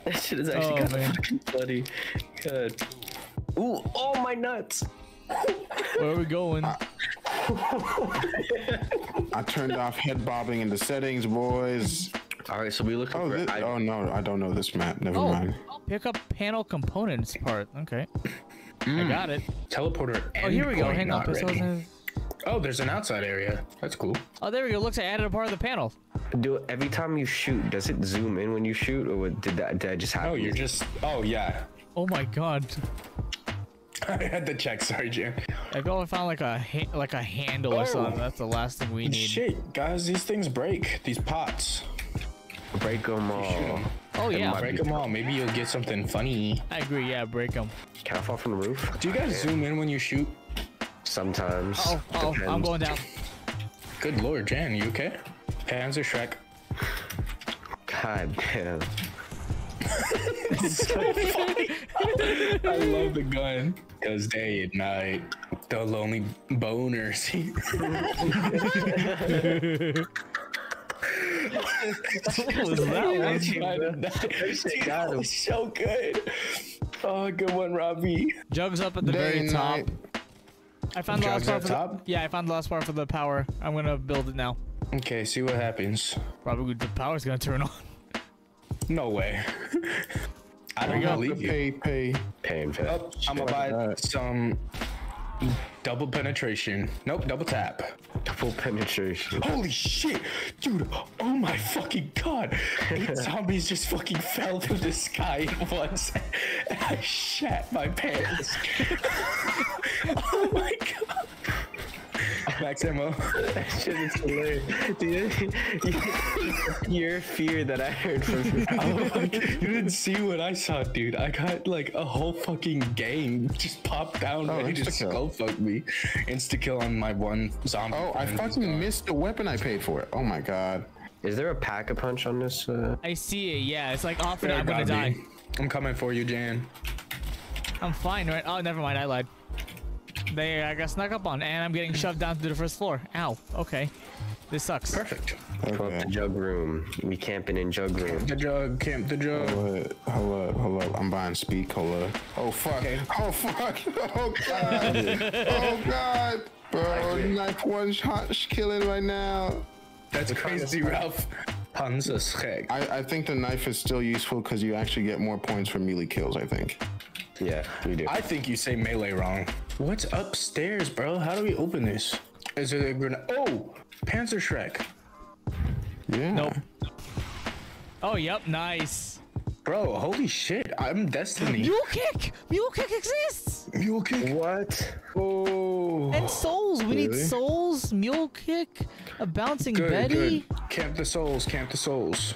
That shit is actually Oh, kind man. of fucking funny. Good. Ooh, oh my nuts. Where are we going? I turned off head bobbing in the settings, boys. All right, so we look. Oh, this, I- oh no, I don't know this map. Never Oh, mind. pick up panel components part. Okay. Hmm. I got it. Teleporter. Oh, here we go. Hang on. Not This ready. wasn't- Oh, there's an outside area. That's cool. Oh, there we go. Looks like I added a part of the panel. do every time you shoot. Does it zoom in when you shoot, or what, did that? Did that just happen? Oh, you're just. Oh yeah. Oh my god. I had to check. Sorry, Jan. I go and found like a ha- like a handle or Oh. something. That's the last thing we need. Shit, guys, these things break. These pots. break them all. Oh yeah. Break them all. Maybe you'll get something funny. I agree. Yeah, break them. Can I fall from the roof? Do you guys zoom in when you shoot? Sometimes. Oh, oh, I'm going down. Good lord, Jan, you okay? Hands are Shrek. God damn. I love the gun. Cause day and night, the lonely boners. What was that one? Dude, that was so good. Oh, good one, Robbie. Jugs up at the Day very top. night. I found the last Jugs part up for the. Yeah, I found the last part for the power. I'm gonna build it now. Okay, see what happens. Probably the power's gonna turn on. No way. I don't Have to believe you. pay, pay. Pain for Oh, I'm gonna buy some double penetration. Nope, double tap. Double penetration. Holy shit, dude! Oh my fucking god! Eight zombies just fucking fell from the sky at once, and I shat my pants. oh my god! Max ammo. Shit is hilarious. Dude, your fear that I heard from you. Oh my god! You didn't see what I saw, dude. I got like a whole fucking gang just popped down Oh, ready to skull fuck me. Insta kill on my one zombie. Oh, I friend. fucking missed the weapon I paid for it. Oh my god. Is there a pack a punch on this? Uh... I see it. Yeah, it's like off and I'm gonna gotta die. I'm coming for you, Jan. I'm fine, right? Oh, never mind. I lied. They, I got snuck up on, and I'm getting shoved down to the first floor. Ow. Okay. This sucks. Perfect. Pull up Okay. the jug room. We camping in jug room. The jug, camp the jug. Hold up, hold up, hold up. I'm buying speed cola. Oh fuck. Oh fuck. Oh god. oh god. Bro, knife one shot killing right now. That's crazy, Ralph. Panzer Schreck. I, I think the knife is still useful because you actually get more points for melee kills, I think. Yeah, we do. I think you say melee wrong. What's upstairs, bro? How do we open this? Is it a grenade? Oh, Panzer Schreck. Yeah. Nope. Oh, yep. Nice. Bro, holy shit. I'm Destiny. Mule kick. Mule kick exists. Mule kick. what? Oh. And souls. We need souls. Mule kick. A bouncing Good, Betty. good. Camp the souls, camp the souls.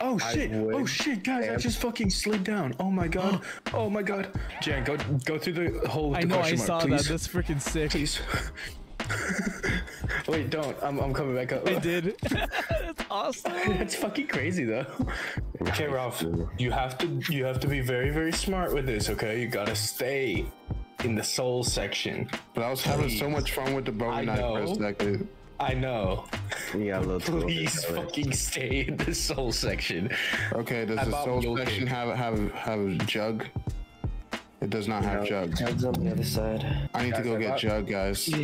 Oh shit! Oh shit, guys! I just fucking slid down. Oh my god! Oh my god! Jan, go go through the hole. I the know. I question mark, saw that. That's freaking sick. Please. Wait, don't. I'm, I'm coming back up. I did. That's awesome. That's fucking crazy though. Okay, Ralph, you have to you have to be very very smart with this. Okay, you gotta stay in the soul section. But I was having so much fun with the bowie I knife for a know. second. I know. We got a little tool. Please fucking stay in the soul section. Okay, does the soul mule section have have have a jug? It does not have jug. Jugs on the other side. I need to go I get got- jug, guys. We'll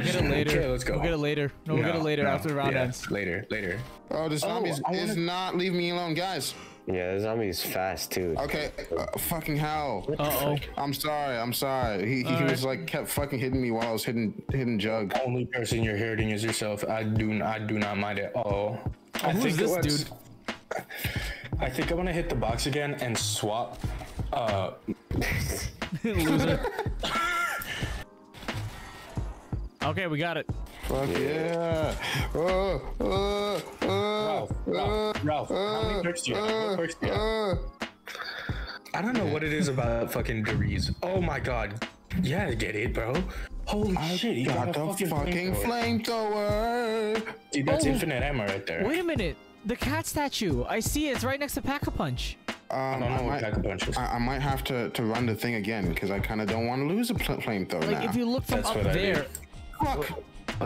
get it later. Okay, let's go. We'll get it later. No, we'll get it later no, after the round yeah, ends. Later, later. Oh, the zombies I is wanna- not leave me alone, guys. Yeah, the zombie's fast too. Okay, uh, fucking hell. Uh oh. I'm sorry. I'm sorry. He, he Alright. was like kept fucking hitting me while I was hitting hitting jug. Only person you're hurting is yourself. I do I do not mind at all. I who is it this was- I think I'm gonna hit the box again and swap. Uh, Loser. okay, we got it. Fuck yeah. Oh, oh, oh, Ralph, Ralph, Ralph, how many uh, perks do you have? What uh, perks do you have? oh. I don't know what it is about fucking Doriz. Oh my god. Yeah, I get it, bro. Holy shit, he Got got, the a fucking, fucking flamethrower. flamethrower. Dude, that's Oh. infinite ammo right there. Wait a minute. The cat statue. I see it. It's right next to Pack a Punch. Um, I don't um, I, know what might, pack of punches. I, I might have to, to run the thing again because I kind of don't want to lose a pl- flamethrower Like now. if you look from That's up there. did.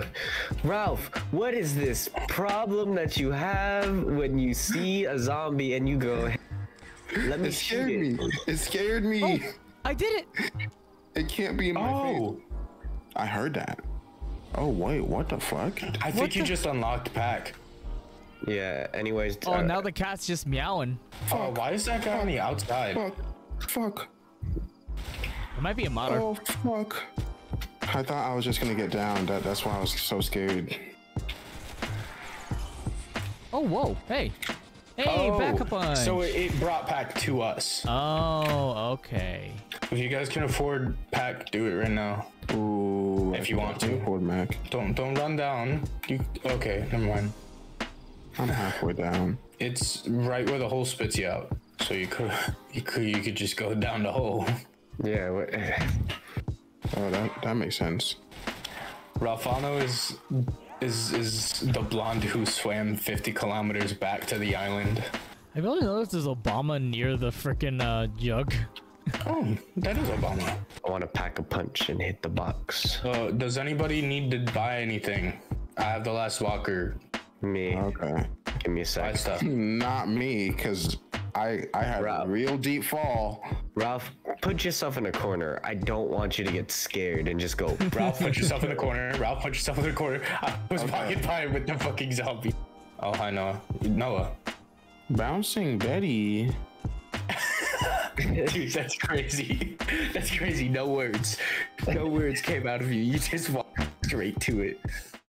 Fuck. Ralph, what is this problem that you have when you see a zombie and you go, let me It shoot scared it? me. It scared me. I did it. It can't be in my face. Oh, I heard that. Oh wait, what the fuck? I think you just unlocked pack. Yeah. Anyways. Oh, uh, now the cat's just meowing. Oh, why is that guy on the outside? Fuck. Fuck. It might be a modder. Oh fuck. I thought I was just gonna get down. That that's why I was so scared. Oh, whoa. Hey. Hey, oh, back up on. So it, it brought pack to us. Oh, okay. If you guys can afford pack, do it right now. Ooh. If you want to. Cord Mac. Don't don't run down. You okay? Never mind. I'm halfway down. It's right where the hole spits you out. So you could you could you could just go down the hole. Yeah. Wha- Oh, that that makes sense. Ralfano is is is the blonde who swam 50 kilometers back to the island. Have you only noticed there's Obama near the freaking uh, jug? Oh, that is Obama. I want to pack a punch and hit the box. Uh, does anybody need to buy anything? I have the last walker. Me. Okay. Give me a Buy sec. stuff. Not me, cause I I had Rob. a real deep fall. Ralph, put yourself in a corner. I don't want you to get scared and just go. Ralph, put yourself in the corner. Ralph, put yourself in the corner. I was walking by with the fucking zombie. Oh, hi, Noah. Noah. Bouncing Betty. Dude, that's crazy. That's crazy. No words. No words came out of you. You just walked straight to it.